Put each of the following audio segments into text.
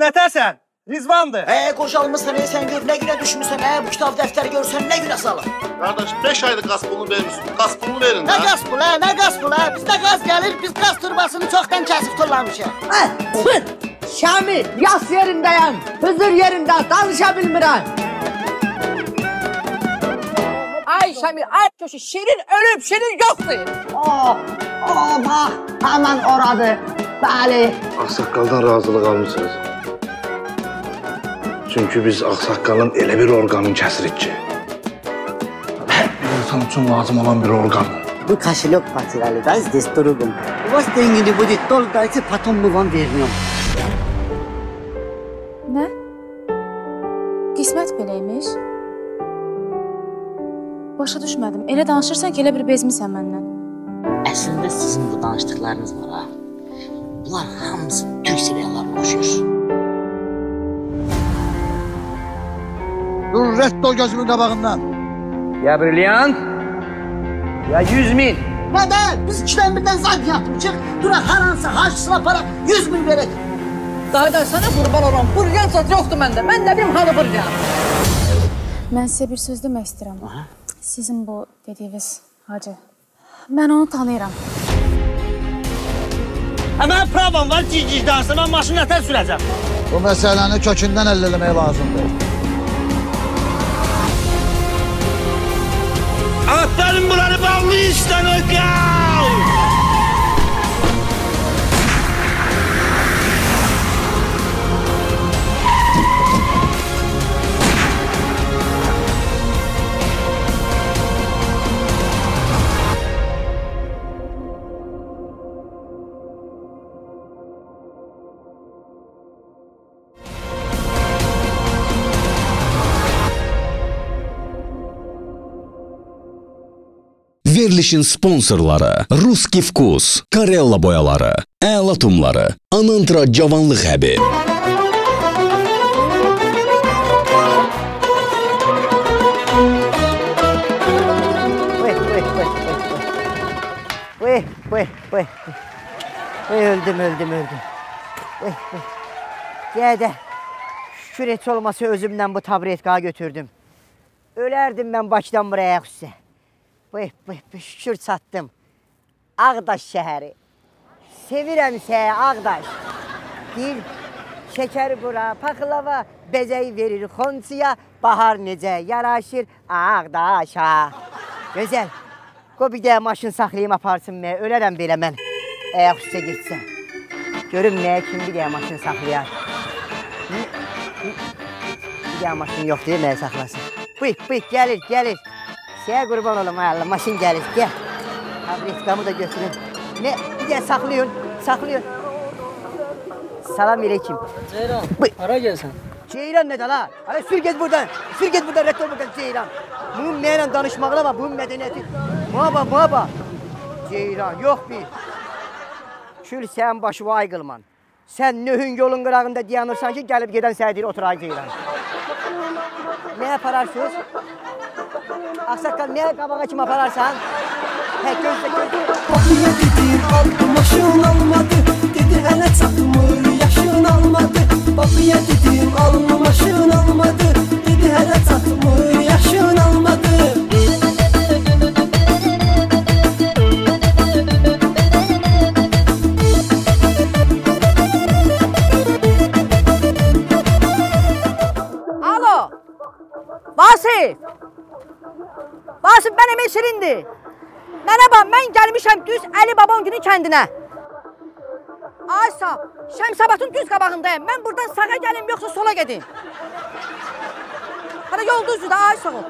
Fəlakət nətəsən? Rizvandır. Ee qocalmısan, e, sən gör nə günə düşmüsən, e, bu kitab dəftəri görsən nə günə salır. Qardaş 5 aydır qaz pulunu vermirsiniz. Qaz pulunu verin Nə də. qaz pul, hə, nə qaz pul, hə? Bizdə qaz gəlir, biz qaz turbasını çoxdan kəsib tullamışıq. Hə, fıt! Şami, yas yerindəyəm, huzur yerində, danışa bilmirəm. Ay Şami, ay köşü, Şirin ölüb, Şirin yoxdur. Oh, oh, bax, hemen oradır. Bəli. Ağsaqqaldan razılıq almısınız. Çünki biz ağsaqqalın elə bir orqanını kəsirik ki, hər bir insan üçün lazım olan bir orqandır. Bu кошелек потеряли, да, здесь 100 рублей. У вас деньги не будет, только дайте, потом мы вам вернем. Nə? Qismət beləymiş. Başa düşmədim. Elə danışırsan ki, elə bir bezmisən məndən. Əslində sizin bu danışdıqlarınız var ha. Bunlar hamısı Türk seriallarına oxşuyur. Dur rədd ol gözümün qabağından. Ya brilyant, ya 100 min. Nə də, biz ikiden birdən zad yatmışıq. Dura hər hansı harçsına para 100 bin verək. Dayda, sənə qurban olam, buryan zat yoxdur məndə. Mən nə bilim halı buryan. Mən sizə bir söz demək istəyirəm. Sizin bu dediyiniz hacı. Mən onu tanıyıram. Həmən pravam var, cic-cic dansa, mən maşını nətər sürəcəm? Bu məsələni kökündən həll eləmək lazımdır. Paulista no carro! Verilişin sponsorları Ruski Vkus, Karella boyaları, Əla tumları, Anantra cavanlıq həbi. Vay, vay, vay, vay, öldüm, öldüm, öldüm. Vay, vay. Gədə, şükür et olmasa özümdən bu tabretkağı götürdüm. Ölərdim mən Bakıdan buraya xüsusə. Vay, vay, vay, şükür çatdım. Ağdaş şəhəri. Sevirəm səni Ağdaş. Dil, şəkər bura, paxlava, bezəyi verir xonçuya, bahar necə yaraşır Ağdaşa. Gözəl. Qoy bir də maşın saxlayım aparsın mənə. Ölərəm belə mən. Ayaq üstə getsə. Görüm nəyə kim bir də maşın saxlayar. Bir də maşın yoxdur, mənə saxlasın. Bıy, bıy, gəlir, gəlir. Sənə qurban olum Allah, maşın gəlir, gəl. Tabletkamı da götürün. Ne? Bir də saxlayın, saxlayın. Salam aleyküm. Ceyran, Bıy. hara gelsən? Ceylan ne de la? Hadi sür git buradan. Sür git buradan. Rett ol buradan Ceylan. Bunun neyle danışmağına bak. Bunun medeniyeti. Muhaba muhaba. Ceylan yok bir. Kül sen başı vay kılman. Sen nöhün yolun qırağında dayanırsan ki gelip giden sədiri oturar Ceylan. Ne yapararsınız? Aksakkal ne kabağa kim yapararsan? He gözle gözle. Bakıya dedim aldım maşın almadı Dedi hələ çatmır yaşın almadı Bakıya dedim aldım maşın almadı Dedi hələ çatmır yaşın almadı Alo. Vasif. Vasif ben Emir Şirin'di. Merhaba ben gelmişim düz Ali Babam günü kendine. Aysa, Şəmsabatın düz qabağındayım. Mən buradan sağa gəlim yoxsa sola gedim. Hadi yol düzdür də ay sağ ol.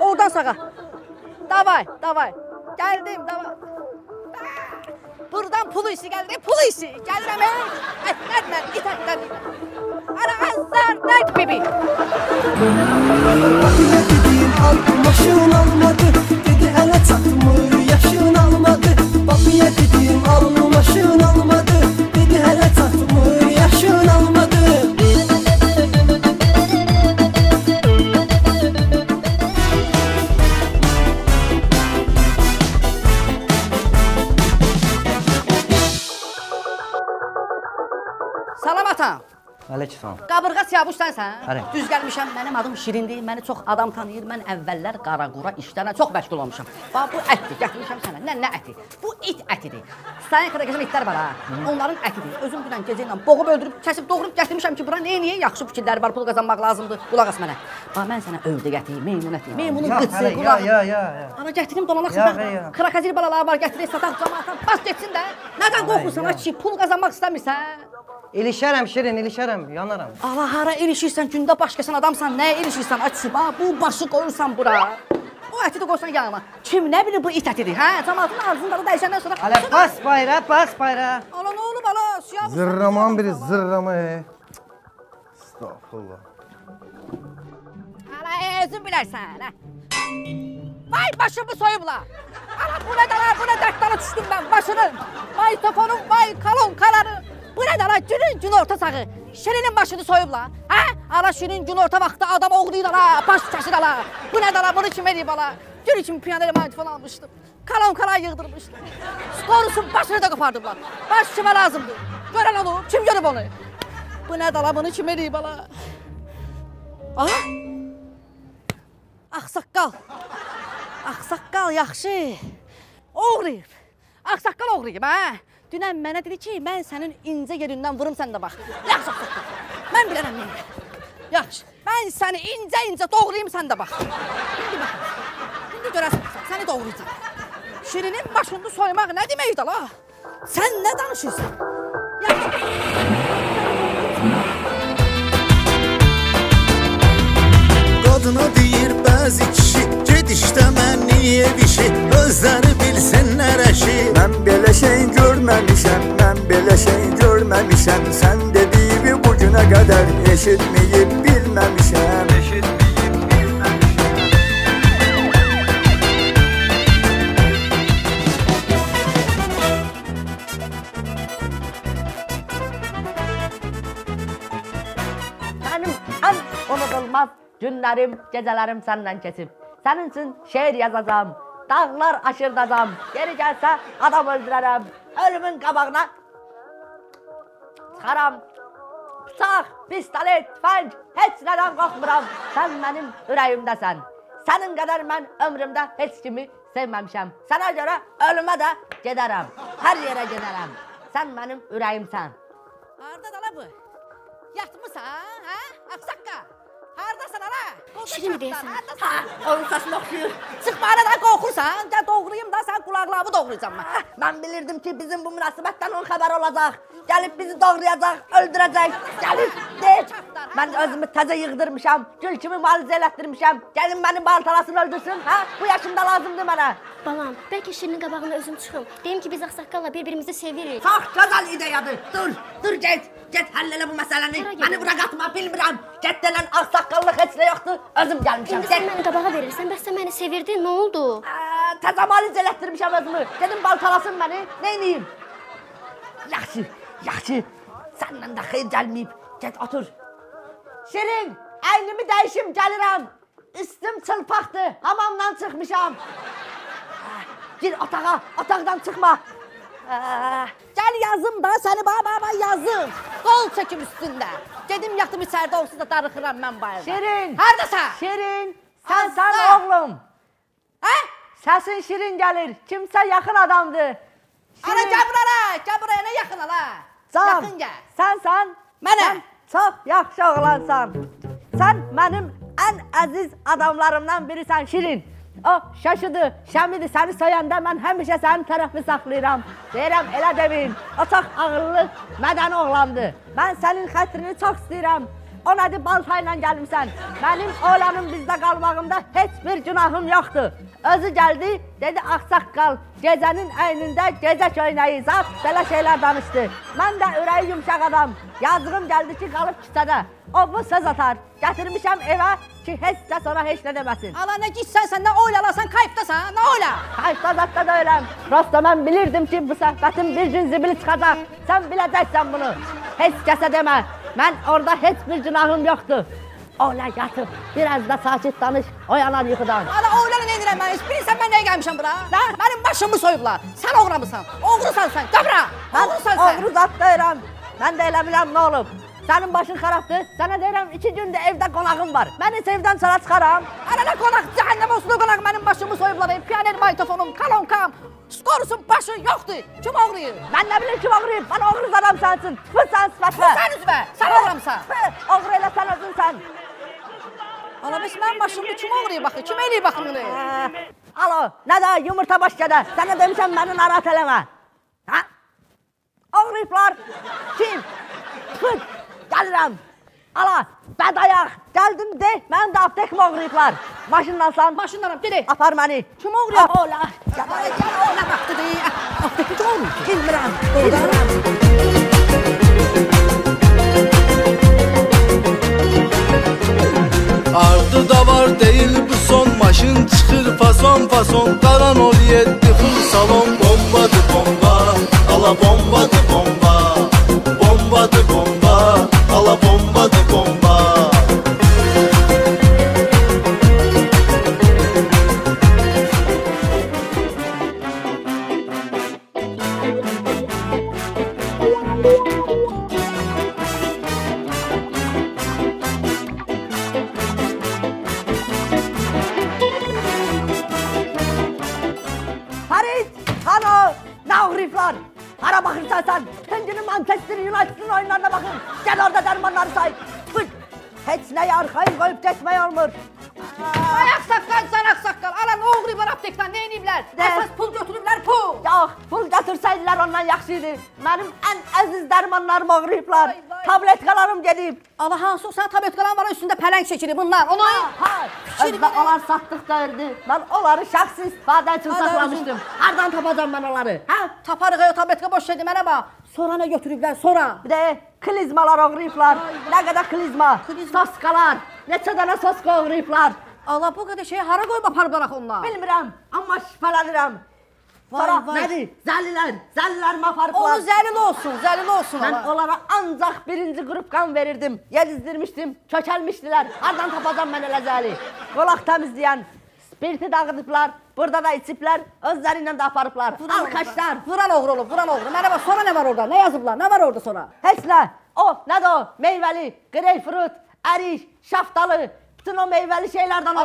Oradan sağa. Davay, davay. Geldim, davay. Buradan pul işi geldi, pul işi. Gəlirəm, ey. Etlərlə, itəklər. Ara azar, net bibi. Bakıya dedim aldım maşın almadı. Dedi hələ çatmır yaşın almadı. Bakıya dedim aldım maşın almadı. Dedi hələ çatmır yaşın almadı. Salamat Aleyküm. Qabırğa siyavuş sənsən? Bəli. Düz gəlmişəm. Mənim adım Şirindir. Məni çox adam tanıyır. Mən əvvəllər qaraqura işlərlə çox məşğul olmuşam. Bax bu ətdir. Gətirmişəm sənə. Nə nə əti? Bu it ətidir. Qədər keçən itlər var ha. Onların ətidir. Özüm dünən gecə ilə boğub öldürüb, kəsib doğrayıb gətirmişəm ki, bura niyə niyə yaxşı fikirlər var, pul qazanmaq lazımdır. Qulaq as mənə. Bax mən sənə ördək əti, meymun əti, meymunun qıçı, qulağı. ya, ya, ya. Ana gətirim dolanaq sataq. Krokodil balaları var, gətirib sataq cəmaata. Bas getsin də. Nədən qorxursan ay kişi? Pul qazanmaq istəmirsən? İlişərəm Şirin, ilişərəm, yanaram. Allah hara ilişirsən, gündə başqasan adamsan, nəyə ilişirsən? Açıb, ha, bu başı qoyursan bura. O əti də qoysan yanıma. Kim nə bilir bu it ətidir, hə? Cəmaatın ağzında da dəyişəndən sonra. Hələ bas bayra, bas bayra. Ala nə olub ala? Suya Zırraman biri zırrama. Estağfurullah. Ala özün bilərsən, hə? Vay başımı soyublar. Ala bu nə dələr, bu nə dərdlərə düşdüm mən başını. Vay toponum, vay kalon kaları. Bu nə dələr, günün gün orta sağı. Şirinin başını soyublar. Hə? Ala şirin gün orta vaxtı adam oğluyla ha, baş çaşır ala. Bu nə dələr, bunu kim edib ala? Gül kimi piyano mantifon almışdım. Kalon kala yığdırmışdım. Skorusun başını da qopardıblar. Baş kimə lazımdır? Görən olub, kim görüb onu? Bu nə dələr, bunu kim edib ala? Aha! Ağsaqqal. Ağsaqqal yaxşı. Oğruyub. Ağsaqqal oğruyub hə. Dünən mənə dedi ki, mən sənin incə yerindən vurum sən də bax. Yaxşı. Mən bilirəm nə. Yaxşı. Mən səni incə-incə doğrayım sən də bax. İndi bax. İndi görəsən səni doğrayacağam. Şirinin başını soymaq nə deməkdir la? Sən nə danışırsan? Yaxşı. Qadına deyir bəzi kişi Ged işləmən niyə dişi Özləri bilsinlər əşi Mən belə şey görmemişem Ben bile şey görmemişem Sen dediğimi bugüne kadar eşitmeyip bilmemişem Eşitmeyip bilmemişem Benim en unutulmaz günlerim, gecelerim senden kesip Senin için şiir yazacağım Dağlar aşırdacam. Geri gelse adam öldürərəm. Ölümün qabağına çıxaram. Bıçaq, pistolet, tüfəng, heç nədən qorxmuram. Sən mənim ürəyimdəsən. Sənin qədər mən ömrümdə heç kimi sevməmişəm. Sənə görə ölümə də gedərəm. Hər yerə gedərəm. Sən mənim ürəyimsən. Harda dala bu? Yatmısan, hə? Ağsaqqa. Hardasan ala? Şirin deyəsən. Ha, onun səsini oxuyur. Çıx bana da qorxursan, gəl doğrayım da sən qulaqlarımı doğrayacam mən. Mən bilirdim ki, bizim bu münasibətdən onun xəbəri olacaq. Gəlib bizi doğrayacaq, öldürəcək. Gəlib, deyək. Mən özümü təzə yığdırmışam, gül kimi müalicə elətdirmişəm. Gəlin məni baltalasın, öldürsün, hə? Bu yaşımda lazımdır mənə. Balam, bəlkə Şirinin qabağına özüm çıxım. Deyim ki, biz ağsaqqalla bir-birimizi sevirik. Çox gözəl ideyadır. Dur, dur get. Get həll elə bu məsələni. Məni bura qatma, bilmirəm. Get denən ağsaqqallıq heç nə yoxdur. Özüm gəlmişəm. İndi sən məni qabağa verirsən, bəs sən məni sevirdin, nə oldu? Təzə müalicə elətdirmişəm özümü. Gedim baltalasın məni. Neyniyim? Yaxşı, yaxşı. Səndən də xeyir gəlməyib. Get otur. Şirin, əynimi dəyişim, gəlirəm. Üstüm çılpaqdır, hamamdan çıxmışam. Ah, Gir otağa, otaqdan çıxma. Ah, Gəl yazım da səni baba baba yazım. Qol çəkim üstündə. Gedim yatım içəridə olsun da darıxıram mən bayırda. Şirin. Hardasan? Şirin, sən sən Aslan. oğlum. Hə? Səsin şirin gəlir. Kimsə yaxın adamdır. Ana gəl buraya, gəl buraya nə yaxın ala? Can, Yaxın gəl. Mənəm. Sən çox yaxşı oğlansan. Sən mənim ən əziz adamlarımdan birisən Şirin. O şaşıdı, Şəmidir səni söyəndə mən həmişə sənin tərəfini saxlayıram. Deyirəm elə demin. O çox ağıllı, mədəni oğlandır. Mən sənin xətrini çox istəyirəm. O nədir balta ilə gəlmisən? Mənim oğlanım bizdə qalmağımda heç bir günahım yoxdur. Özü gəldi, dedi ağsaqqal, gecənin əynində gecə köynəyi, zat belə şeylər danışdı. Mən də ürəyi yumşaq adam. Yazığım gəldi ki, qalıb küçədə. O bu söz atar. Gətirmişəm evə ki, heç kəs ona heç nə deməsin. Ala nə gitsən sən nə oylalasan kayıpdasan, nə oyla? Kayıpda zatda da öləm. Prosta mən bilirdim ki, bu söhbətin bir gün zibili çıxacaq. Sən biləcəksən bunu. Heç kəsə demə. Mən orada heç bir günahım yoxdur. Ola yatıb, biraz da sakit danış, oyanar yuxudan. Ala oylana nə edirəm mən? Heç bilirsən mən nəyə gəlmişəm bura? Nə? Mənim başımı soyublar. Sən oğramısan. Oğrusan sən. Qabra. Mən Oğrusan sən. oğru zat deyirəm. Mən də elə biləm nə olub. Sənin başın xarabdır. Sənə deyirəm, iki gündür evdə qonağım var. Məni evdən çala çıxaram. Ana nə qonaq, cəhənnəm olsun qonaq mənim başımı soyublar. Piyaner maytofonum, kalonkam. Skorusun başı yoxdur. Kim oğruyur? Mən nə bilim kim oğruyub? Mən oğruz adam sənsin. Fı sən sifətlə. Fı sən üzvə, sən oğramsan. Oğru elə sən özün sən. Ala bəs mənim başımda kim oğruyur baxı? Kim eləyir baxın bunu? Alo, nə də yumurta baş gədə. Sənə demişəm məni narahat eləmə. Hə? Oğruyublar. Kim? Fıt, gəlirəm. Ala, bədayaq. Gəldim de, mənim də aptekimi oğruyublar. Maşındansan. Maşındanam, dedi. Apar məni. Kim oğruyub? Ola. Gəl, gəl, ola baxdı de. Apteki kim oğruyub? Bilmirəm. Bilmirəm. Ardı da var değil bu son Maşın çıxır fason fason Qaran ol yeddi full salon Bombadı bomba Ala bombadı şəkili bunlar. Onu onlar satdıq deyirdi. Mən onları şəxsi istifadə üçün Hadi saxlamışdım. Hardan tapacağam mən onları? Hə, taparıq o tabletka boş şeydi mənə bax. Sonra nə götürüblər? Sonra. Bir də klizmalar oğruyublar. Nə qədər klizma? Soskalar. Neçə dənə soska oğruyublar. Allah bu qədər şeyi hara qoyub aparıblar onlar? Bilmirəm, amma şübhələnirəm. Vay, vay. nədir? Zəlilər, zəllilərimi aparıblar. Onu zəlil olsun, zəlil olsun. Mən ala. onlara ancaq birinci qrup qan verirdim. Yedizdirmişdim, kökəlmişdilər. Hardan tapacam mən elə zəli? Qolaq təmizləyən, spirti dağıdıblar. Burada da içiblər, özləri ilə də aparıblar. Alkaşlar. Vuran oğru olub, vuran oğru. Mənə bax, sonra nə var orada? Nə yazıblar? Nə var orada sonra? Heç nə. O, nədir o? Meyvəli, greyfrut, ərik, şaftalı, bütün o meyvəli şeylərdən Ala,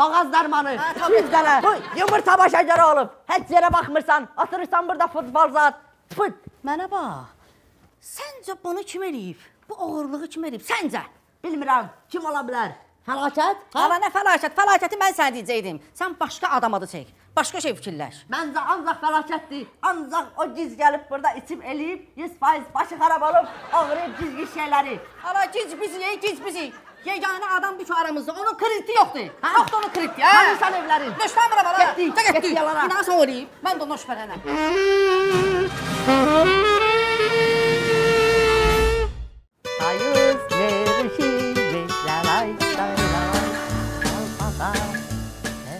ha? Ha. Ha, tabii. 200 dənə. Bu yumurta başa görə olub. Heç yerə baxmırsan. Oturursan burada futbol zat. Fıt. Mənə bax. Səncə bunu kim eləyib? Bu oğurluğu kim eləyib? Səncə? Bilmirəm, kim ola bilər? Fəlakət? Ala nə fəlakət? Fəlakəti mən sənə deyəcəkdim. Sən başqa adam adı çək. Başqa şey fikirləş. Məncə ancaq fəlakətdir. Ancaq o giz gəlib burada içib eləyib, 100% başı xarab olub, oğrayıb gizgi şeyləri. Ala gic bizi, gic bizi. Yeganə adamdır ki aramızda. Onun krediti yoxdur. Ha? Yoxdur onun krediti. Hə? Hani sən evlərin? Nöştəmirəm ala. Getdik, Də getdik yalana. İnan sən olayım. Mən də ondan şübhələnəm. Ayız verişimiz, lalay, lalay.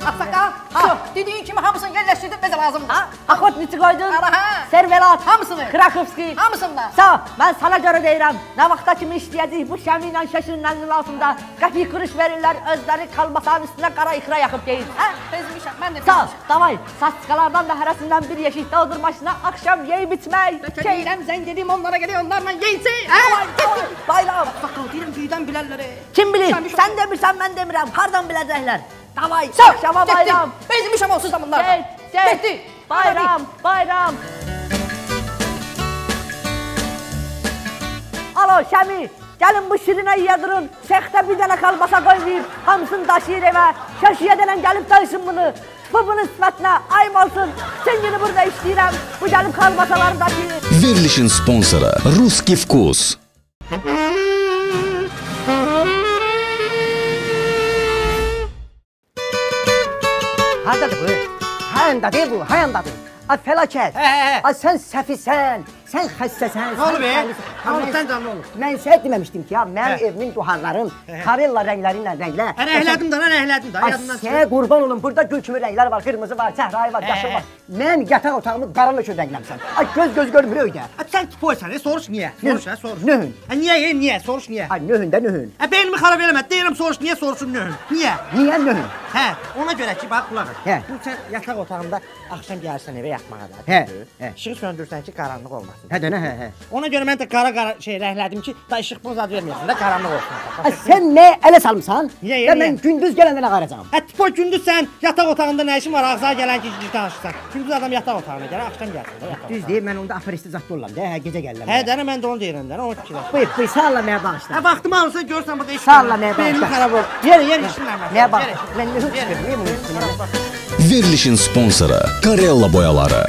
Ağsaqqal, ha, dediyin kimi hamısını yerləşdirdim bizə lazımdır. Ha, Axotnici qoydun, Ala, hə. Servelat, Hamısını. Krakovski. Hamısından. Sağ, mən sana görə deyirəm, nə vaxta kimi işləyəcək bu şəmi ilə şaşırın əlinin altında, qəpik kuruş verirlər, özləri kalbasanın üstünə qara ixra yaxıb deyir. Hə? Bezmişəm, mən də Sağ, davay, saçqalardan da hərəsindən bir yeşik doldurmasına axşam yeyib içmək. Bəlkə deyirəm, zəng edeyim onlara gələk, onlarla yeyəcək. Hə? davay, bayram. Ağsaqqal, deyirəm göydən bilərlər. e. Kim bilir, Sən demirsən, mən demirəm, hardan biləcəklər? Davay, axşama bayram. Bezmişəm onsuz da bunlardan. Gel, gel. Bayram, bayram. Alo Şəmi, gəlin bu şirinə yedirin. Şəxtə bir dənə kalbasa qoymayıb, hamısını daşıyır evə. Şəşiyə dənən gəlib dayısın bunu. Bu bunun sifətinə ayım olsun. Günü burada işləyirəm. Bu gəlib kalbasaları daşıyır. Verilişin sponsoru Ruski Vkus. Hardadır bu? Hayandadır bu, hayandadır. Ay fəlakət. Hə, hə, hə. Ay sən səfisən, sən xəstəsən. Nə olub, Hamılıqdan canlı olur. Mən sənə deməmişdim ki, ya mənim Hə. evimin duharlarım Hə. Karella rəngləri ilə rənglə. Hə, rəhlədim də, rəhlədim də. Yadımdan sənə qurban olum, burada gül kimi rənglər var, qırmızı var, çəhrayı var, Hə, yaşıl hə. var. Mən yataq otağımı qaranlıq rəngləmişəm. Ay göz göz görmür öydə. Hə, sən tipoysan, e, soruş niyə? Soruş, hə, soruş. Nöhün. Hə, niyə, e, niyə? Soruş niyə? Ay nöhün də nöhün. Hə, beynimi xarab eləmə. Deyirəm soruş niyə, soruşum nöhün. Niyə? Niyə nöhün? Hə, ona görə ki, bax qulaq as. Hə. Bu sən yataq otağında axşam gəlirsən evə yatmağa da. Hə, hə. İşığı söndürsən ki, qaranlıq olmasın. Baxsın. Hə də nə, hə, hə. Ona görə mən də qara-qara şey rəhlədim ki, da işıq boz ad verməyəsin də qaranlıq olsun. Ay, sən nə ələ salmısan? Niyə, Ya niyə? mən gündüz gələndə nə qaracağam? Hə, bu gündüz sən yataq otağında nə işin var? Ağza gələn ki, danışırsan. Gündüz adam yataq otağına gəlir, axşam gəlsin də yataq. Düz deyil, mən onda aferistə zad ollam da, hə, gecə gəlirəm. Hə, dənə mən də onu deyirəm də, onu fikirləş. Buyur, buyur, salla mənə bağışla. Hə, vaxtımı alırsa görsən burada iş. Salla mənə Beynim bağışla. xarab olur. Yerə, yerə işinlə. Nəyə bax? Mən nə? Verilişin sponsoru Karella boyaları.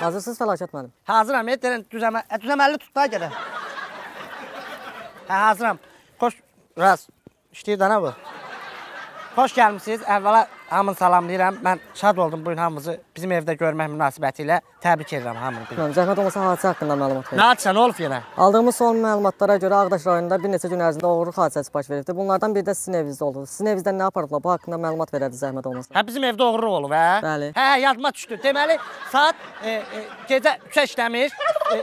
Hazırsınız fəlakət müəllim? Hazıram, deyirəm düzəmə, düzəməlli tut da gələ. Hə, hazıram. Xoş, raz. İşləyir də nə bu? Xoş gəlmisiniz. Əvvəla hamını salamlayıram. Mən şad oldum bu gün hamınızı bizim evdə görmək münasibəti ilə təbrik edirəm hamını. Zəhmət olmasa hadisə haqqında məlumat Nə verin. hadisə, nə olub yenə? Aldığımız son məlumatlara görə Ağdaş rayonunda bir neçə gün ərzində oğurluq hadisəsi baş veribdi. Bunlardan biri də sizin evinizdə oldu. Sizin evinizdən nə aparıblar? Bu haqqında məlumat verərdiniz zəhmət olmasa. Hə bizim evdə oğurluq olub, hə? Bəli. Hə, yadıma düşdü. Deməli, saat e, e, gecə 3-ə işləmiş. E,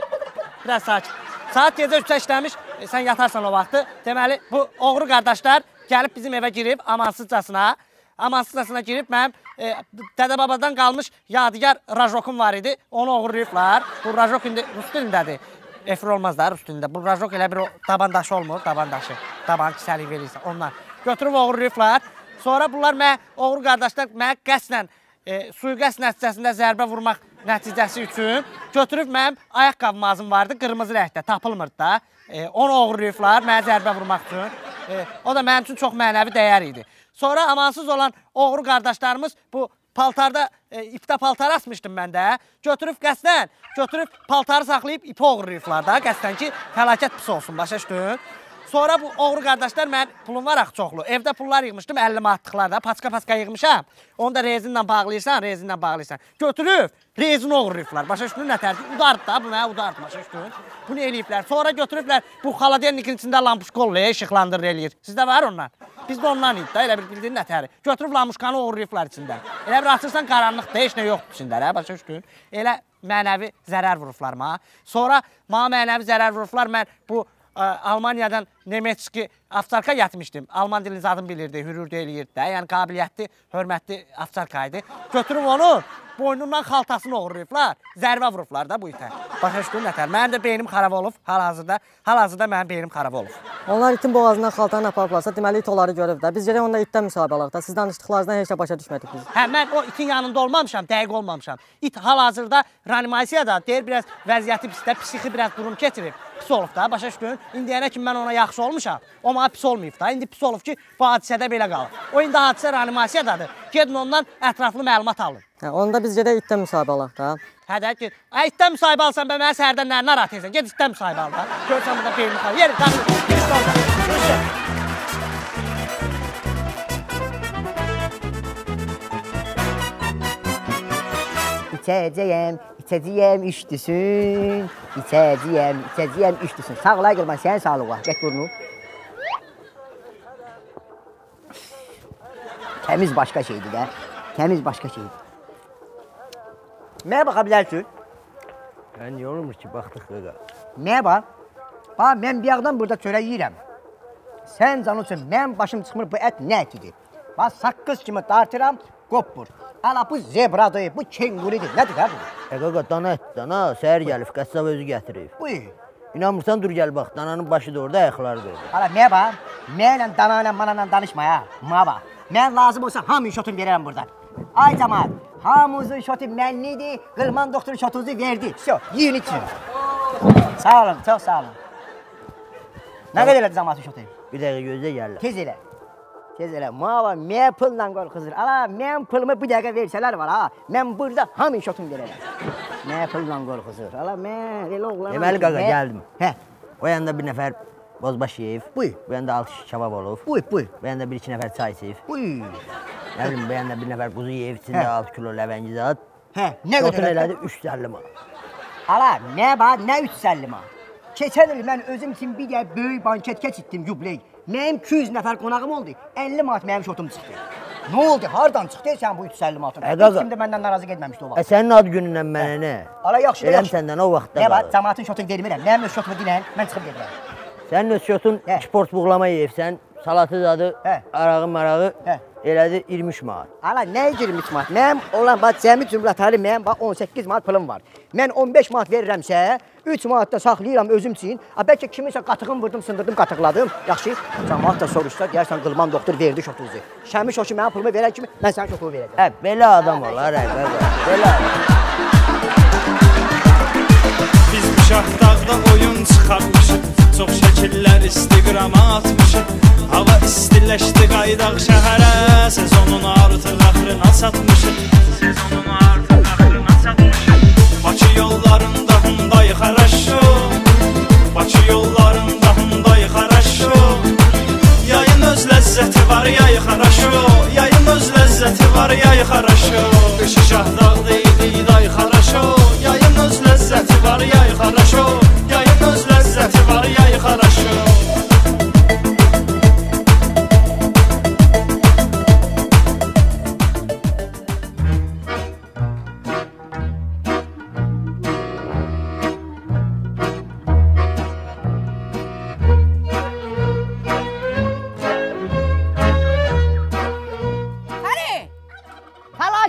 biraz sakin. Saat gecə 3-ə işləmiş. E, sən yatarsan o vaxtı. Deməli, bu oğru qardaşlar gəlib bizim evə girib amansızcasına. Amansızcasına girib mənim e, dədə-babadan qalmış yadigar rajokum var idi. Onu oğurlayıblar. Bu rajok indi rus dilindədir. Efir olmaz da rus dilində. Bu rajok elə bir o daban daşı olmur, daban daşı. Daban kisəlik verirsən ondan. Götürüb oğurlayıblar. Sonra bunlar mənə oğru qardaşlar mənə qəsdən e, sui-qəsd nəticəsində zərbə vurmaq nəticəsi üçün götürüb mənim ayaqqabı mazım vardı, qırmızı rəngdə, tapılmırdı da. E, onu oğurlayıblar mənə zərbə vurmaq üçün. E, o da mənim üçün çox mənəvi dəyər idi. Sonra amansız olan oğru qardaşlarımız bu paltarda e, ipdə paltar asmışdım mən də. Götürüb qəsdən, götürüb paltarı saxlayıb ipi oğurlayıblar da, qəsdən ki, fəlakət pis olsun, başa düşdün? Sonra bu oğru qardaşlar mən pulum var axı çoxlu. Evdə pullar yığmışdım 50 manatlıq da, paska-paska yığmışam. Onu da rezinlə bağlayırsan, rezinlə bağlayırsan. Götürüb rezin oğurlayıblar. Başa düşdün nə tərzi? Udardı da, bu mənə udardı, başa düşdün? Bunu eləyiblər. Sonra götürüblər bu xaladelnikin içində lampuşka oluyor, işıqlandırır eləyir. Sizdə var ondan? Bizdə ondan idi da, elə bir bildiyin nətəri. Götürüb lampuşkanı oğurlayıblar içində. Elə bir açırsan qaranlıqda, heç nə yoxdur içində, hə, başa düşdün? Elə mənəvi zərər vurublar mənə. Sonra mənə mənəvi zərər vurublar. Mən bu ə, Almaniyadan Nemetski avtarka yatmışdım. Alman dilini zadım bilirdi, hürürdü eləyirdi də. Yəni qabiliyyətli, hörmətli avtarka idi. Götürüb onu boynundan xaltasını oğurlayıblar. Zərbə vurublar da bu itə. Başa düşdün nətər? Mənim də beynim xarab olub hal-hazırda. Hal-hazırda mənim beynim xarab olub. Onlar itin boğazından xaltanı aparıblarsa, deməli it onları görüb də. Biz gərək onda itdən müsahibə alaq da. Siz danışdıqlarınızdan heç nə başa düşmədik biz. Hə, mən o itin yanında olmamışam, dəqiq olmamışam. İt hal-hazırda reanimasiyada deyir biraz vəziyyəti pisdə, psixi biraz durum keçirib. Pis olub da, başa düşdün? İndiyənə kimi mən ona yaxşı olmuşam. O mənə pis olmayıb da. İndi pis olub ki, bu hadisədə belə qalıb. O indi hadisə reanimasiyadadır. Gedin ondan ətraflı məlumat alın. Hə, onda biz gərək itdən müsahibə alaq da. Hə də ki, ə, itdən müsahibə alsan ben mənə səhərdən nə narahat edirsən? Get itdən müsahibə al da. Görsən burada beyni xal. Yeri, qalır. Geç orada. Yürü. İçəcəyəm, içəcəyəm, işdüsün. İçəcəyəm, içəcəyəm, işdüsün. Sağ ola qılman, sənin sağlığa. Get burnu. Təmiz başqa şeydir də. Təmiz başqa şeydir. Mənə baxa bilərsən? Mən olmur ki, baxdıq qaqa. Mənə bax. Bax, mən bir yağdan burada çörək yeyirəm. Sən canın üçün mənim başım çıxmır bu ət nə ətidir? Bax, saqqız kimi dartıram, qopmur. Ala bu zebradır, bu kenguridir. Nədir hə bu? E qaqa, dana ət, dana, səhər gəlib, qəssab özü gətirib. Buyur. İnanmırsan dur gəl bax, dananın başı da orada, ayaqları da orada. Ala mənə bax, mənlə danayla manayla danışma ya. Mənə bax. Mən lazım olsa hamı şotun verərəm buradan. Ay cəmaat, hamımızın şotu mənlidir, Qılman doktor şotunuzu verdi. Şo, yiyin için. Sağ olun, çox sağ olun. Nə qədər elədi cəmaatın şotu? Bir dəqiqə gözlə gəlirlər. Tez elə. Tez elə. Mava, mən pulla qorxuzur. Ala, mən pulumu bir dəqiqə versələr var ha. Mən burada hamı şotun verərəm. Mən pulla qorxuzur. Ala, mən elə oğlanam. Deməli ki, qaqa, mən- gəldim. Hə. O yanda bir nəfər bozbaş yeyib. Buyur. Bu yanda altı şiş kebab olub. Buyur, buyur. Bu yanda bir iki nəfər çay içib. Buyur. Nə bilim, bu yanda bir nəfər quzu yeyib, içində Hə. 6 kilo ləvəngi zat. Hə, nə Şotun qədər elədi 350 manat. Ala, nə var, nə 350 manat. Keçən il mən özüm üçün bir dəyə böyük banket keçirtdim yubiley. Mənim 200 nəfər qonağım oldu. 50 manat mənim şotum çıxdı. Nə oldu? Hardan çıxdı sən bu 350 manatın? Ə, qaqa. Kim də məndən narazı getməmişdi o E vaxt. sənin ad günündən mənə nə? Ala yaxşı Eləm yaxşı. səndən o vaxtda. Nə var? qalır. Cəmaətin şotunu vermirəm. Mənim öz şotumu dinən, mən çıxıb gedirəm. Sənin öz şotun sport buğlama yeyibsən, salatı dadı, arağı marağı elədi 23 manat. Ala nə 23 manat? Mənim olan bax cəmi cümlətəli mənim bax 18 manat pulum var. Mən 15 manat verirəmsə, 3 manat da saxlayıram özüm üçün. A bəlkə kiminsə qatığını vurdum, sındırdım, qatıqladım. Yaxşı, cəmaət da soruşsa, deyərsən qılman doktor verdi şotunuzu. Şəmi şoku mənim pulumu verən kimi mən sənin şokunu verəcəm. Hə, belə adam olar, hə, qaqa. Belə. Biz bu şahdağda oyun çıxarmışıq Çox şəkillər istiqrama atmışıq Hava istiləşdi qaydaq şəhərə Sezonun artıq axırına çatmışıq. Sezonun artıq axırına çatmışıq. Bakı yollarında Hyundai xaraşo Bakı yollarında Hyundai xaraşo. Yayın öz ləzzəti var yay xaraşo. Yayın öz ləzzəti var yay xaraşo. Qışı şahdağda idi day xaraşo. Yayın öz ləzzəti var yay xaraşo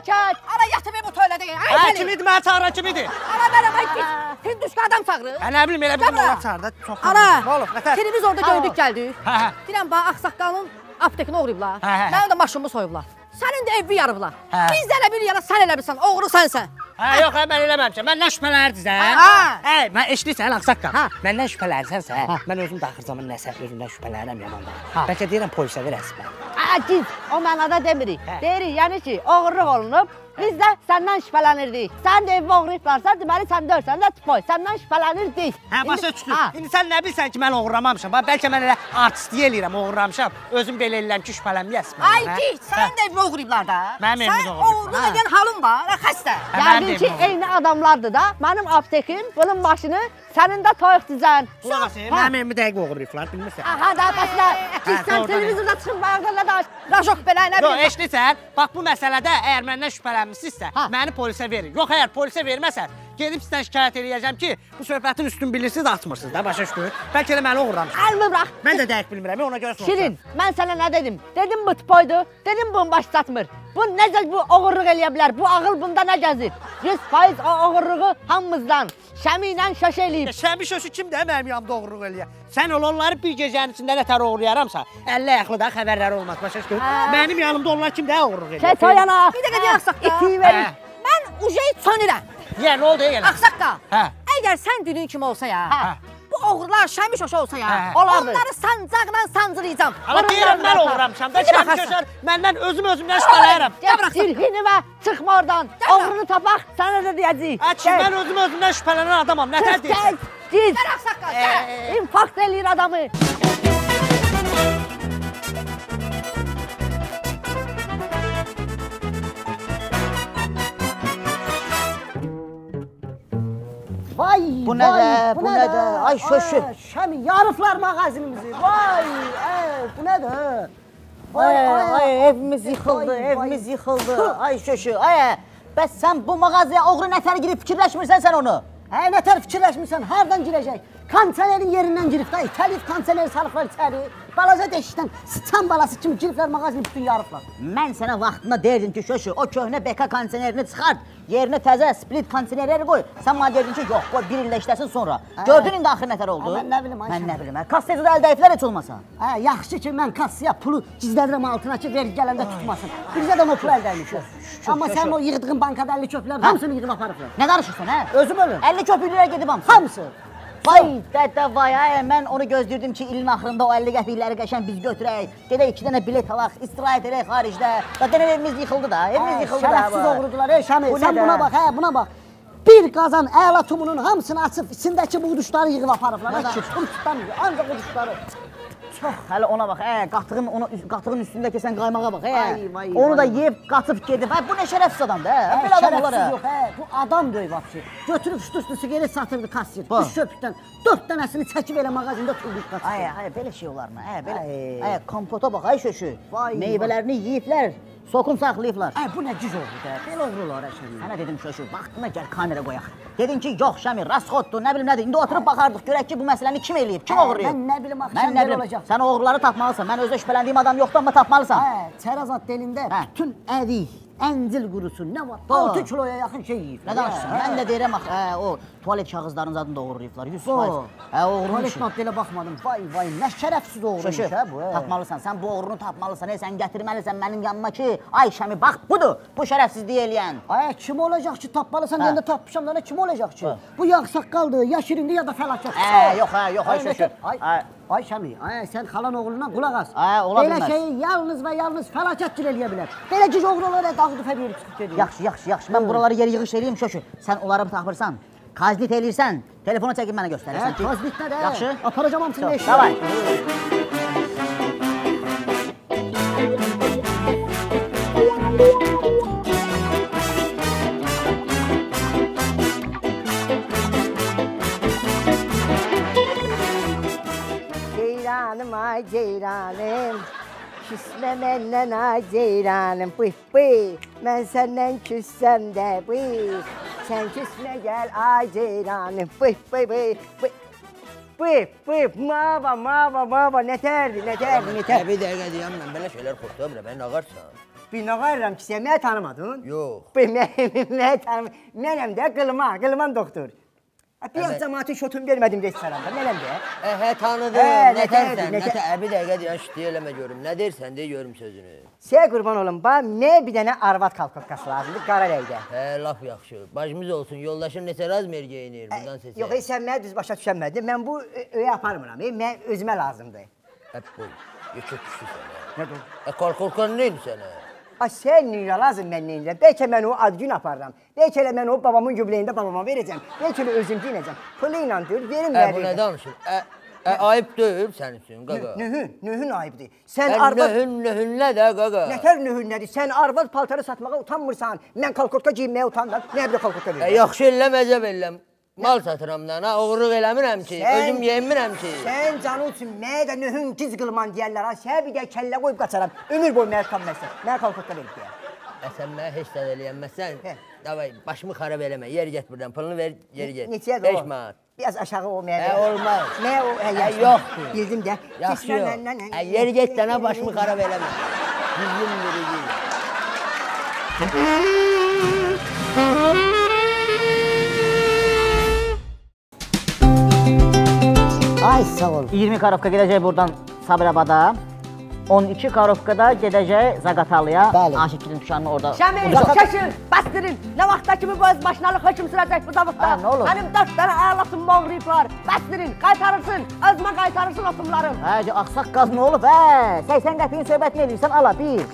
Fəlakət! Ana yatıb bu tövlədə. Ay Hə, Fəli! kimidir mənə çağıran kimidir? Ana mənə bax git. Hinduşka adam çağırır. Hə, nə bilim, elə bir oğlan çağırdı, çox Ana, Ne olub, nətər? televizorda gördük gəldik. Hə, hə. Deyirəm bax ağsaqqalın aptekini oğruyublar. Hə. Mənim də maşınımı soyublar. Sənin də evi yarıblar. Biz də elə bir yana sən elə bilsən, oğru sənsən. Hə, yox, hə, mən eləməmişəm. Məndən şübhələnirsən. Hə. Hə, mən eşidirsən ağsaqqal. Məndən şübhələnirsənsə, mən özüm də axır zaman nəsə özümdən şübhələnirəm yamandan. Bəlkə deyirəm polisə verəsən. Aciz, o mənada demirik. Deyirik, yəni ki, oğurluq olunub. Biz də səndən şübhələnirdik. Sən də evi oğurlayıblarsa, deməli sən dörsən də tüpoy. Səndən şübhələnirdik. Hə, başa düşdüm. İndi sən nə bilsən ki, mən oğurlamamışam. Bəlkə mən elə artistlik eləyirəm, oğurlamışam. Özüm belə eləyirəm ki, şübhələnməyəsən. Ay git, sənin də evini oğruyublar da. Mənim evimi Sən oğruyublar. oğurluq edən halın var, ha, xəstə. Yəqin ki, eyni adamlardır da. Mənim aptekim, bunun maşını, sənin də toyuq düzən. Qulaq asın, mənim evimi dəqiq oğurlayıblar, bilmirsən. Aha, da başla. Git Hə, sən televizorda çıxıb bağırda da. Raşok belə nə Yox, bilim. eşidirsən? Bax bu məsələdə əgər məndən şübhələnmisinizsə, məni polisə verin. Yox, əgər polisə verməsən, gedib sizdən şikayət eləyəcəm ki, bu söhbətin üstün bilirsiniz, atmırsınız da, başa düşdün? Bəlkə də məni oğurlamışsınız. Əlimi burax. Mən də dəqiq bilmirəm, ona görə soruşuram. Şirin, mən sənə nə dedim? Dedim bu tüpoydu, dedim bu baş çatmır. Bu necə bu oğurluq eləyə bilər? Bu ağıl bunda nə gəzir? 100% o oğurluğu hamımızdan. Şəmi ilə şaş eləyib. Şəmi şoşu kimdir mənim yanımda oğurluq eləyə? Sən ol onları bir gecənin içində nətər oğurlayaramsa, 50 ayaqlı da xəbərləri olmaz, başa düşdün? Mənim yanımda onlar kimdə oğurluq eləyir? Keç o yana. Bir dəqiqə deyək Ağsaqqal. İtiyi verin. Hə. Mən ujayı çönürəm. Yə, nə oldu yenə? Ağsaqqal. Hə. Əgər sən düdüyün kimi olsa ya, bu oğrular şəmi şoş olsa ya, Hə. Onları sancaqla sancılayacağam. Hala deyirəm mən oğurlamışam da, İndi şəmi baxarsan. şoşar məndən özüm özümdən şübhələnirəm. Gəl silhini və çıxma oradan. Oğrunu tapaq, sənə də deyəcəyik. Ə, ki, mən özüm özümdən şübhələnən adamam, nətər deyirsən? Giz. Gəl Ağsaqqal, gəl. İnfarkt eləyir adamı. Vay, Bu vay, də, bu nə də? Ay, şöşü. Şəmi, yarıflar mağazinimizi. Vay, ey, bu nədir? Ay, ay, evimiz yıxıldı, Vay, vay. evimiz yıxıldı. Ay şöşü, ay. Bəs sən bu mağazaya oğru nətər girib fikirləşmirsən sən onu? Hə, nətər fikirləşmirsən, hardan girəcək? Kondisionerin yerindən girib də, itəlif kondisioneri salıblar içəri. Balaca deşikdən sıçan balası kimi giriblər mağazini bütün yarıblar. Mən sənə vaxtında deyirdim ki, şöşü, o köhnə BK kondisionerini çıxart. Yerinə təzə split kondisionerləri qoy. Sən mənə dedin ki, yox, qoy bir il işləsin sonra. Hə. Gördün indi axır nətər oldu? Hə, mən nə bilim, Ayşə. Mən nə bilim, hə. Kassada da əldəyiflər heç olmasa. Hə, yaxşı ki, mən kassaya pulu gizlədirəm altına ki, vergi gələndə tutmasın. Bizə də o pul əldəymişik. Amma sən o yığdığın bankada 50 köpüklər hamısını yığıb aparıblar. Nə danışırsan, hə? Özüm ölüm. 50 köpüklülər gedib hamısı. Hamısı. Vay dədə vay ay mən onu gözləyirdim ki ilin axırında o 50 qəpikləri qəşən biz götürək. Gedək 2 dənə bilet alaq, istirahət edək xaricdə. Zaten evimiz yıxıldı da, evimiz Hə, yıxıldı da. Şərəfsiz oğrudular, ey Şamil. Sən buna bax, hə, buna bax. Bir qazan əla tumunun hamısını açıb içindəki bu uduşları yığıb aparıblar. Nə Nə ki, tutamıyor, ancaq uduşları. Çox. Hələ ona bax, hə, qatığın ona qatığın üstündəki sən qaymağa bax, hə. Vay, vay, Onu da yeyib qatıb gedib. Hə, bu nə şərəfsiz adamdır, hə? Hə, Belə adam olar. şərəfsiz hə. yox, hə. Bu adam döy vapşı. Götürüb üstü-üstü siqaret satırdı kassiyer. Bax. Üç köpükdən 4 dənəsini çəkib elə mağazində tulluyub Ay, kassiyer. ay, belə şey olar mı? Hə, belə. Ay. Ay, kompota bax, ay şöşü. Meyvələrini yeyiblər. Sokun saxlayıblar. Ə, bu nə cüz oldu da? Belə oğrular əşəri. Sənə dedim şöşür, vaxtına gəl kamera qoyaq. Dedin ki, yox Şəmir, rasxoddur, nə bilim nədir. İndi oturub baxardıq, görək ki, bu məsələni kim eləyib, kim Hə, oğurlayıb. mən nə bilim, sən nə olacaq. Sən oğruları tapmalısan. Mən özdə şübhələndiyim adam yoxdur, amma tapmalısan. Hə, çərazat delində bütün ərik, əncil qurusu nə var? Doğru. 6 kiloya yaxın şey yeyib. Nə danışırsan? Mən də deyirəm axı, hə, o tualet da oğurlayıblar. 100%. O. Hə, oğurun Tualet işi. maddelə baxmadım. Vay vay, nə şərəfsiz oğruymuş Şöşür, hə bu. hə. tapmalısan. Sən bu oğrunu tapmalısan. Ey, sən gətirməlisən mənim yanıma ki, ay Şəmi, bax budur, bu şərəfsizliyi eləyən. Ay kim olacaq ki, tapmalısan Hə. deyəndə tapmışam da nə kim olacaq ki? Bu yağ saqqaldır, ya şirindir ya da fəlakət. Hə, yox, hə, yox, ay şöşür. Ay, Ay. ay Şəmi, ay sən xalan oğluna qulaq as. Hə, ola Belə bilməz. şeyi yalnız və yalnız fəlakətçil eləyə bilər. Belə ki, oğrulara dağdı fəbir çıxıb gedir. Yaxşı, yaxşı, yaxşı. Mən buraları yer yığış eləyim şöşür. Sən onları tapırsan? Kazlit eləyirsən, telefonu çəkib mənə göstərirsən Hə, kazlitlər, hə. Yaxşı. Aparacam hamısını Çox, eşiyə. Davay. Ay ceyranım Küsme məndən ay ceyranım Bıy bıy Mən səndən küssəm də bıy Sən küsmə gəl ay ceyranım Bıy bıy bıy bıy Bıy bıy mava mava mava nətərdir nətərdir nətər Bir dəqiqə deyəm mən belə şeylər xoşlamıram. Mən ağarsan. Bir nağayıram ki sən məni tanımadın? Yox. Mən məni tanımadın Mənəm də qılma qılman doktor Bir az cəmaatın şotunu vermədim restoranda mənəm də Ə, hə tanıdım. Nə tərsən? nətər- Nətər? Ə, bir dəqiqə deyən şütü eləmə görüm. Nə deyirsən de görüm sözünü. Sən qurban olum, bax mən bir dənə arvad kalkotkası lazımdır qara rəngdə. Hə, laf yaxşı. Bacımız olsun. Yoldaşın neçə razmer geyinir bundan səsə. Yox, ey, sən mənə düz başa düşənmədin. Mən bu ö- öyə aparmıram. Mən özümə lazımdır. Həp boy. Yekə kişi sənə. Nə bu? Ə, korkorkan neydi sənə? Ay sən niyə lazım mən neyəcəm? Bəlkə mən o ad gün aparıram. Bəlkə elə mən o babamın gübləyində babama verəcəm. Bəlkə elə özüm geyinəcəm. Pulu ilə deyir, verin Ə, bu nə danışır? Ə, ə, ayıb deyil sənin üçün, qaqa. Nühün, nühün ayıbdır. Sən Ə, arvad nöhün, nöhün nə də, qaqa? Nətər nühün nədir? Sən arvad paltarı satmağa utanmırsan. Mən kalkotka geyinməyə utandım. Nə bir kalkotka verirəm? yaxşı eləmə, əcəb eləm. Mal satıram da, ha, oğurluq eləmirəm ki, Sən- özüm yemirəm ki. Sən canın üçün mənə də nühün giz qılman deyərlər. Ha, sənə bir də kəllə qoyub qaçaram. Ömür boyu mənə tanımazsan. Mənə kalkotka ver deyə. Ə, sən mənə heç də eləyənməsən, davay, başımı xarab eləmə, yer get buradan, pulunu ver, geri get. Neçədir 5 o? manat. Biraz aşağı o mənə. Ə, olmaz. Mənə o hə, Ə, yaxşı. yoxdur. Bildim də. Yaxşı yox. hə. Yer get dana başımı xarab eləmə. Düzgün verici. Ay sağ ol. 20 karovka gedəcək buradan Sabirabada. 12 karovka da gedəcək Zaqatalıya. Bəli. Aşıkçının dükanını orada. Şəmil, şaşır, bəstirin. Nə vaxta kimi bu öz başınalı hökm sürəcək bu zavudda? Hə, nə olur? Mənim dörd dənə əlatım oğrayıblar. Bəstirin, qaytarırsın, özümə qaytarırsın otumlarım. Hə, axsaq qaz nə olub? Hə, 80 qəpiyin söhbətini eləyirsən, ala 1,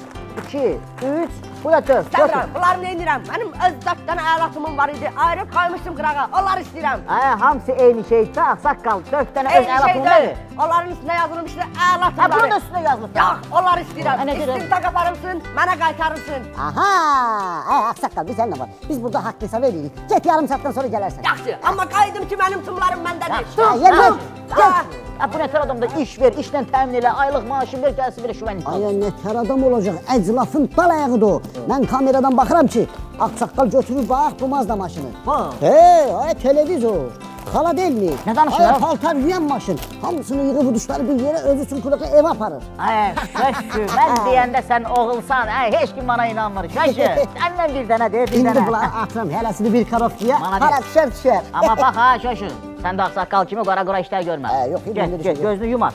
2, 3, bu da 4. Səmirəm, bunları nə edirəm? Mənim öz dörd dənə əlatımım var idi. Ayrı qoymuşdum qırağa. Onları istəyirəm. Hə, hamısı eyni şeydə, axsaq qal. 4 dənə öz deyil. var. Onların üstünə yazılmışdı əlatımları. Hə, bunun da üstünə yazılıb. Yox, onları istəyirəm. Hə, nə deyirəm? İstintaq aparımsın, mənə qaytarırsın. Aha! Ay ağsaqqal bizə nə var? Biz burada haqq hesab edirik. Get yarım saatdan sonra gələrsən. Yaxşı, amma qayıdım ki, mənim tumlarım məndədir. Ver. Ha. Hə, bu nətər adamda iş ver, işlə təmin elə, aylıq maaşın ver, gəlsin belə şüvən. Ay nə tər adam olacaq? Əclafın dal ayağıdır o. Mən kameradan baxıram ki, ağsaqqal götürür bax bu Mazda maşını. Ha. Hey, ay televizor. Xala deyilmi? Nə danışır? Ay paltar yüyən maşın. Hamısını yığıb uduşları bir yerə özü üçün qulaqa ev aparır. Ay, şəşkü, mən deyəndə sən oğulsan, ay, heç kim bana inanmır. Şəşkü, səndən bir dənə de, bir İndi dənə. bunları atıram hələsini bir karofkiyə. Bana Hala ver. düşər düşər. Amma bax ha, şəşkü, sən də ağsaqqal kimi qara-qara işlər görmə. Hə, yox, Get, bilməli bir get, şey yox. gözünü yum at.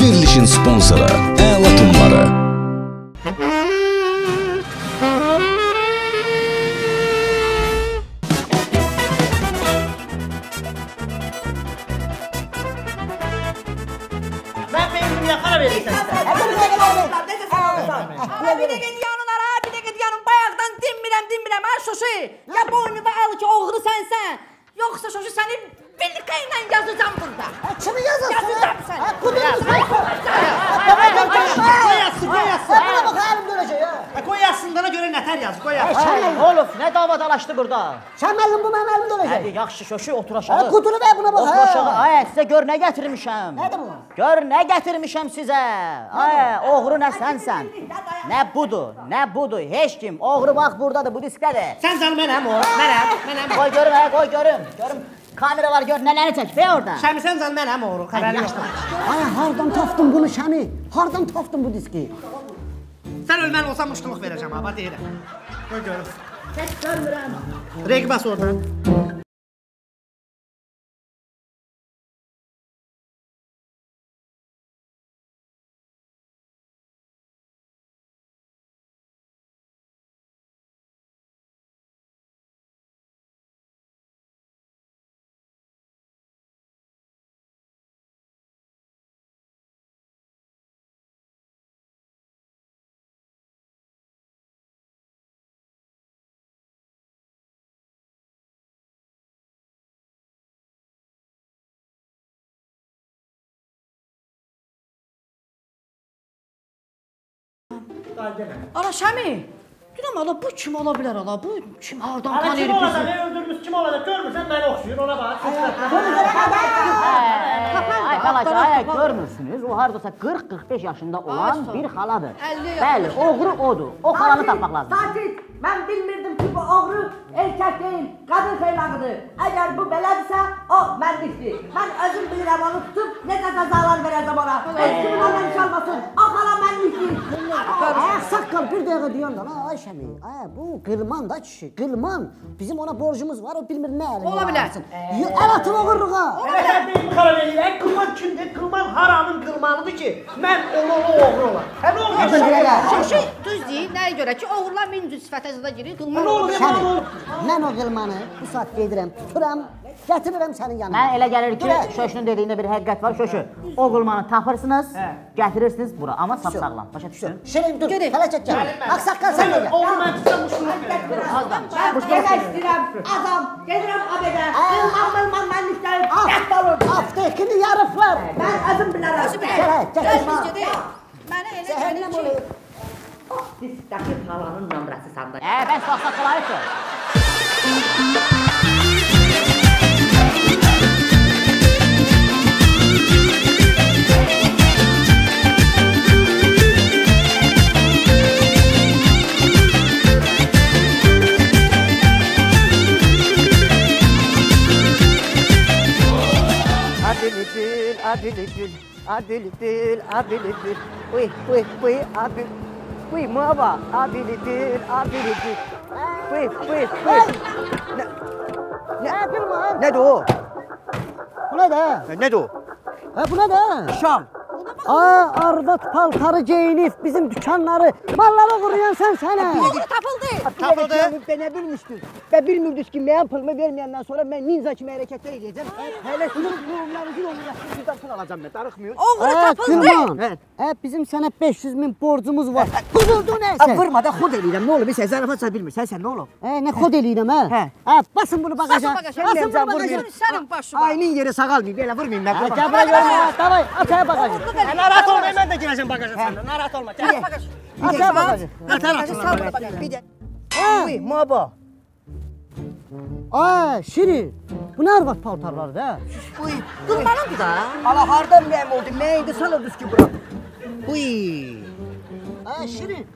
Verilişin sponsoru Əla Dinmirəm, dinmirəm. Ha şoşu. Ya boynuna al ki oğru sənsən. Yoxsa şoşu səni birlikə ilə yazacağam burada. Kimi yazasın? Yazacağım səni. Qoyasın, qoyasın. Buna bax əlim dönəcək ha. Qoy Yazsınlara görə nətər yaz, qoy Hey, yaz. sən Oluf, nə davadalaşdı burada? Sən müəllim bu mənim əlimdə olacaq. Hadi yaxşı şoşu otur aşağı. Ha, qutunu ver buna bax, Otur ha. aşağı. Ay, sizə gör nə gətirmişəm. Nədir bu? Gör nə gətirmişəm sizə. Ay, oğru nə sənsən. Nə budur, nə budur. Heç kim. Oğru bax burdadır, bu diskdədir. Sən sən mənəm o, mənəm, mənəm. Qoy görüm, ay, qoy görüm. Görüm. Kamera var, gör nələrini çək. Be orada. Şəmisən sən mənəm oğru, xəbərin yoxdur. Ay, hardan tapdın bunu Şəmi? Hardan tapdın bu diski? Sən ölmən olsan muştuluq verəcəm ha, bax deyirəm. Qoy görüm. Heç görmürəm. Reg bas oradan. Ala Şəmi, deyirəm ala bu kim ola bilər ala? Bu kim hardan tanıyır kim olacaq, bizi? nə öldürmüş kim olacaq? Görmürsən məni oxşuyur, ona bax. Ay balaca, ay görmürsünüz. O hardasa 40-45 yaşında olan bir xaladır. Bəli, oğru odur. O xalanı tapmaq lazım. Sakit! Mən bilmirdim ki bu oğru erkək deyil, qadın xeylağıdır. Əgər bu belədirsə, o məndikdir. Mən özüm bilirəm onu tutub necə cəzalar verəcəm ona. Heç kimin ondan çalmasın. O xala məndikdir. Ay, saqqal bir dəqiqə deyən də, ay Şəmi. Ay, bu qılman da kişi, qılman. Bizim ona borcumuz var, o bilmir nə əli. Ola bilər. Əl atın oğurluğa. Elə deyim xarab eləyir. Qılman kimdir? Qılman haramın qılmanıdır ki, mən onu o oğru olam. Hə nə olur? Şoşu düz deyil, nəyə görə ki, oğurlar min cür sifətə zədə girir, qılmaq olur. Mən o qılmanı bu saat gedirəm, tuturam, gətirirəm sənin yanına. Mən elə gəlir ki. Şöşünün dediyində bir həqiqət var. Şöşü, o qulmanı tapırsınız, gətirirsiniz bura, amma sap-sağlam. Başa düşdün? Şirin dur, hələ çək gəl. Ağsaqqal sən gəl. Oğru mən verəcəm. Azdan. Mən demək istəyirəm, adam, gedirəm abədə, qılmaq qılmaq mənlikdən, qətt olur. Aptekini yarıflar. Mən özüm bilərəm. Gəl, gəl, gəl. Mənə elə gəlir olur. Ki, diskdəki falanın nömrəsi səndə. Ə, bəs saqqal ayıqdır. Abilibül, abilibül, abilibül, abilibül. Uy, uy, uy, abil. Uy, muhaba. Abilibül, abilibül. Uy, uy, uy. Ne? Ne yapayım lan? Ne de o? Bu ne de? Ne de o? Ha bu ne de? Şam. Aa, arvat paltarı giyinip bizim dükkanları, malları kuruyan sen sana. Oğru tapıldı. Tapıldı. Ben ne bilmiştim. Ben bilmirdik ki meyan pılımı vermeyenden sonra ben ninja kimi hareketler edeceğim. Hele sizin kurumlarınızın onunla sizden pul alacağım ben. Darıkmıyor. Oğru tapıldı. Evet bizim sana 500 bin borcumuz var. Kudurdu neyse. Ha, vurma da kod eləyirəm. Ne olur bir sen zarafat sen bilmirsən. Sen ne olur? He ne kod eləyirəm? He. Ha basın bunu bagaja. Basın bagaja. Bunu bagaja. bagaja. Sənin başına. Ayının yeri sağalmayayım. Belə vurmayayım ben. Ha, Gel buraya görmə. Davay at ha bagajı. Hə, narahat olma, mən də girəcəm bagaja səndən. Narahat olma. Gəl. At ha bagajı. Nətər atırlar? Bir de. Uy muhaba. Aa Şirin. Bu ne arvat paltarları da? Uy. Qılmanındır da. Ala hardan mənim oldu? Mən indi salırdınız ki bura. Uy. Aa Şirin.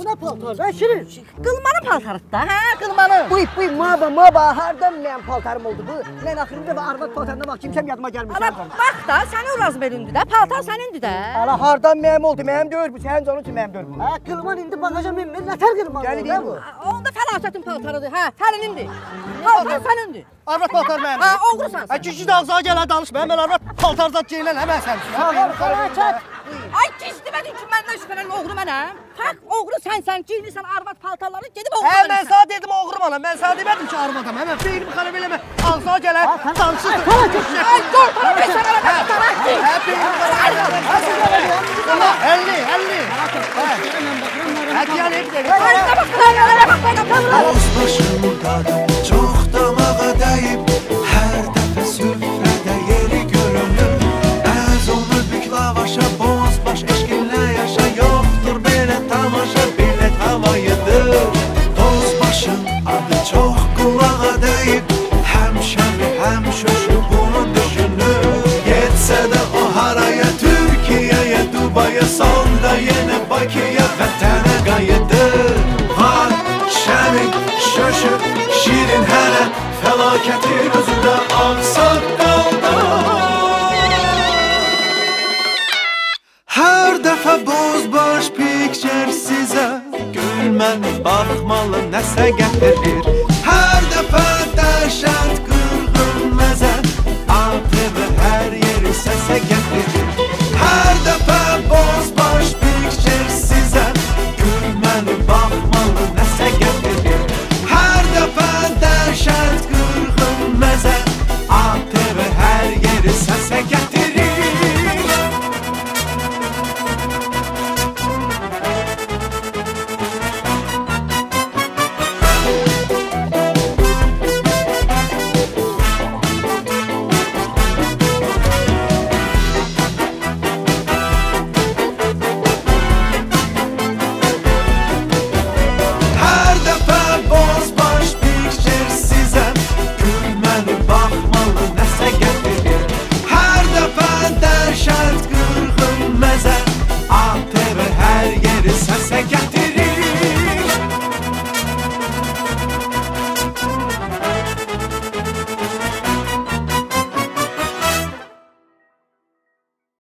Bu ne paltar? Ha Şirin. Qılmanın paltarıdır da, hə, qılmanın. Uy uy maba maba hardan mənim paltarım oldu bu? Mən axırında və arvat paltarına bax kimsəm yadıma gəlmir. Ana bax da, səni uraz belindir də, paltar sənindir də. Ala hardan mənim oldu? Mənim deyil bu. Sənin canın üçün mənim deyil bu. Ha qılman indi bagaja minmir. Nətər qılman oldu deyim bu? Onda fəlakətin paltarıdır, hə, sənindir. Paltar sənindir. Arvad paltar mənim. Ha, oğrusan sən. Ay kişi də ağzına gələ danış. Mən arvad paltar zat geyinən həmən sənsin. Var, fəlakət. Gizləmədin ki, məndən şübhələnmə oğru mənəm. Fəq oğru sənsən, giyinirsən arvad paltarları, gedib oğru Hə, mən sənə dedim oğrum ana. Mən sənə demədim ki, arvadam. Həmən beynimi xarab eləmə. Ağzına gələr, danışır. Ay, dur, bana beş sənə mən tarakki. Hə, beynimi xarab eləmə. 50, 50. Hə, gəl, hep gəl. Boz başımdadır, çox damağa dəyib Hər dəfə süfrədə yeri görünür Əz olmur bük lavaşa, boz tamaşa bir net havayıdır Toz başın adı çox qulağa deyib Həm şəmi, həm şöşü bunu düşünür Getsə də o haraya, Türkiyəyə, Dubaya Sonda yenə Bakıya, vətənə qayıdır Var, şəmi, şöşü, şirin hələ Fəlakətin özü də ağsaqqalda Hər dəfə boz Hemen baxmalı nəsə gətirir Hər dəfə dəhşət qırğın məzə ATV hər yeri səsə gətirir Hər dəfə boz baş pikçir sizə Gülməni baxmalı nəsə gətirir Hər dəfə dəhşət qırğın